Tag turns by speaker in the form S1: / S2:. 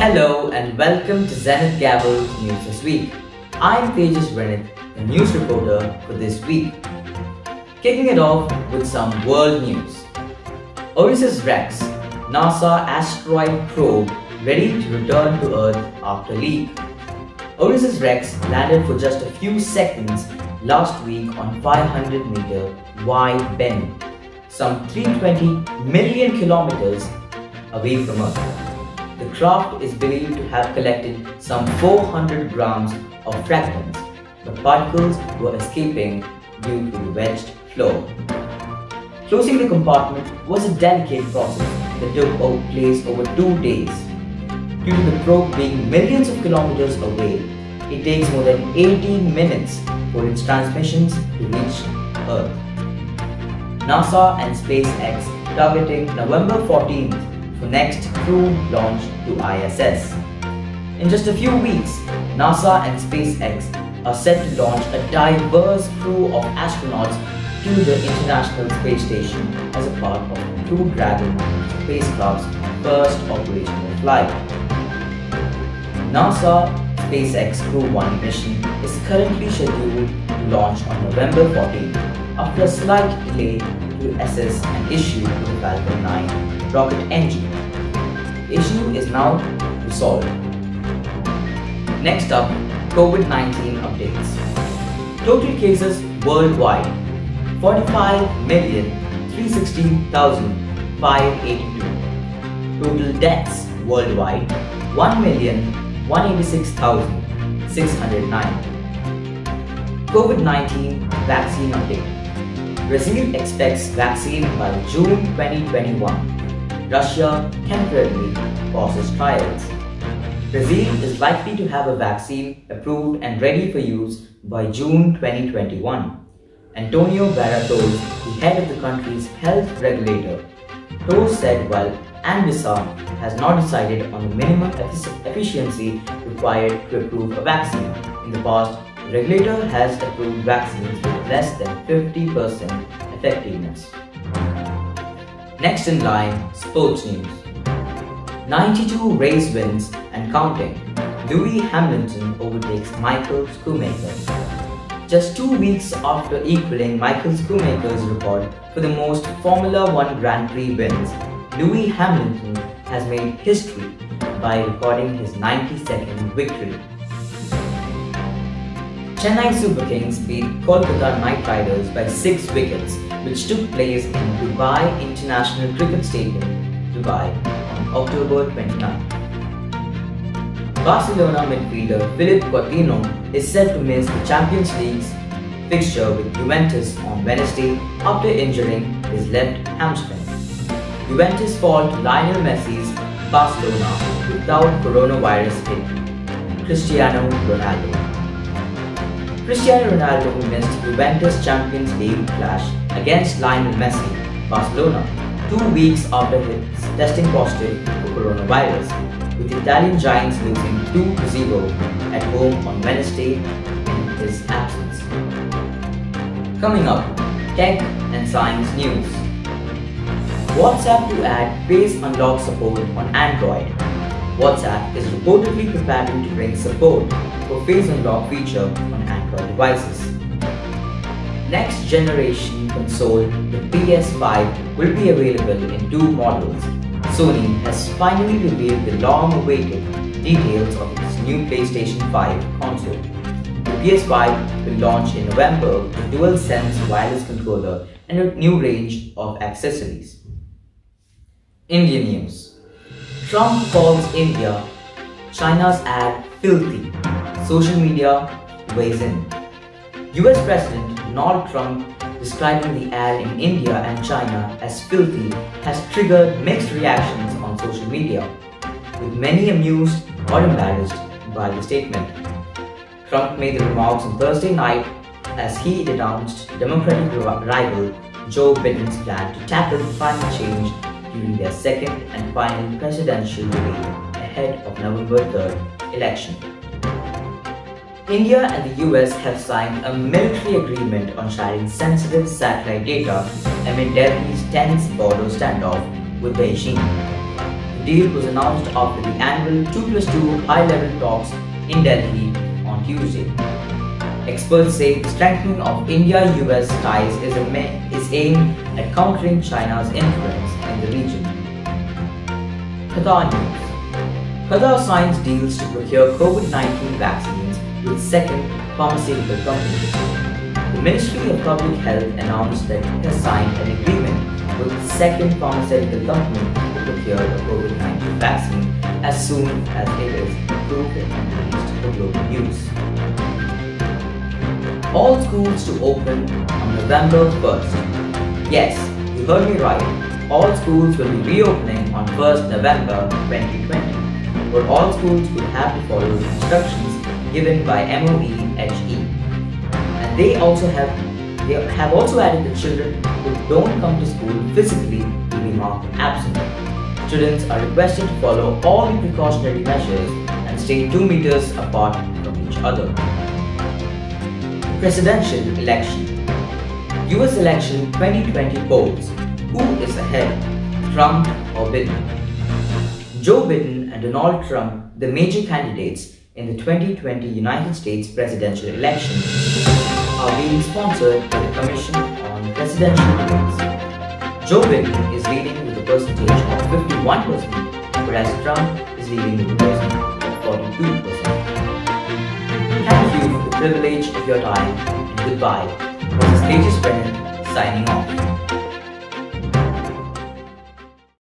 S1: Hello and welcome to Zenith Gavel News This Week. I'm Tejas Rinith, the news reporter for this week. Kicking it off with some world news. OSIRIS-REx, NASA asteroid probe ready to return to Earth after leak. OSIRIS-REx landed for just a few seconds last week on 500 meter wide Bennu, some 320 million kilometers away from Earth. The craft is believed to have collected some 400 grams of fragments, but particles were escaping due to the wedged floor. Closing the compartment was a delicate process that took place over two days. Due to the probe being millions of kilometers away, it takes more than 18 minutes for its transmissions to reach Earth. NASA and SpaceX targeting November 14th for next crew launch to ISS. In just a few weeks, NASA and SpaceX are set to launch a diverse crew of astronauts to the International Space Station as a part of Crew Dragon spacecraft's first operational flight. NASA SpaceX Crew 1 mission is currently scheduled to launch on November 14 after a slight delay to assess an issue with the Falcon 9 rocket engine. The issue is now resolved. Next up, COVID-19 updates. Total cases worldwide 45,316,582. Total deaths worldwide 1,186,609. COVID-19 vaccine update. Brazil expects vaccine by June 2021. Russia temporarily pauses trials. Brazil is likely to have a vaccine approved and ready for use by June 2021. Antonio Barra the head of the country's health regulator, Torres said while Anvisa has not decided on the minimum efficiency required to approve a vaccine. In the past, regulator has approved vaccines with less than 50% effectiveness. Next in line, sports news. 92 race wins and counting. Lewis Hamilton overtakes Michael Schumacher. Just two weeks after equaling Michael Schumacher's record for the most Formula One Grand Prix wins, Lewis Hamilton has made history by recording his 92nd victory. Chennai Super Kings beat Kolkata Knight Riders by 6 wickets, which took place in Dubai International Cricket Stadium, Dubai, on October 29. Barcelona midfielder Philippe Coutinho is set to miss the Champions League's fixture with Juventus on Wednesday after injuring his left hamstring. Juventus fall to Lionel Messi's Barcelona without coronavirus hit. Cristiano Ronaldo. Cristiano Ronaldo missed Juventus Champions League clash against Lionel Messi, Barcelona, two weeks after his testing positive for coronavirus, with Italian Giants losing 2-0 at home on Wednesday in his absence. Coming up, tech and science news. WhatsApp to add Face Unlock support on Android. WhatsApp is reportedly preparing to bring support for Face Unlock feature on Android devices. Next generation console, the PS5, will be available in two models. Sony has finally revealed the long-awaited details of its new PlayStation 5 console. The PS5 will launch in November with a DualSense wireless controller and a new range of accessories. Indian news. Trump calls India China's ad filthy. Social media weighs in. US President Donald Trump describing the ad in India and China as filthy has triggered mixed reactions on social media, with many amused or embarrassed by the statement. Trump made the remarks on Thursday night as he denounced Democratic rival Joe Biden's plan to tackle climate change during their second and final presidential debate ahead of November 3rd election. India and the US have signed a military agreement on sharing sensitive satellite data amid Delhi's tense border standoff with Beijing. The deal was announced after the annual 2 plus 2 high-level talks in Delhi on Tuesday. Experts say the strengthening of India-US ties is, is aimed at countering China's influence the region. Qatar News Qatar signs deals to procure COVID-19 vaccines with second pharmaceutical company. The Ministry of Public Health announced that it has signed an agreement with the second pharmaceutical company to procure the COVID-19 vaccine as soon as it is approved and released for global use. All schools to open on November 1st. Yes, you heard me right. All schools will be reopening on 1st November 2020 but all schools will have to follow the instructions given by MOEHE. And they also have they have also added that children who don't come to school physically will be marked absent. Students are requested to follow all the precautionary measures and stay 2 meters apart from each other. Presidential election US election 2020 polls. Who is ahead? Trump or Biden? Joe Biden and Donald Trump, the major candidates in the 2020 United States presidential election, are being sponsored by the Commission on Presidential Debates. Joe Biden is leading with a percentage of 51%, whereas Trump is leading with a percentage of 42%. Thank you for the privilege of your time and goodbye. This is Tejas Rinith signing off.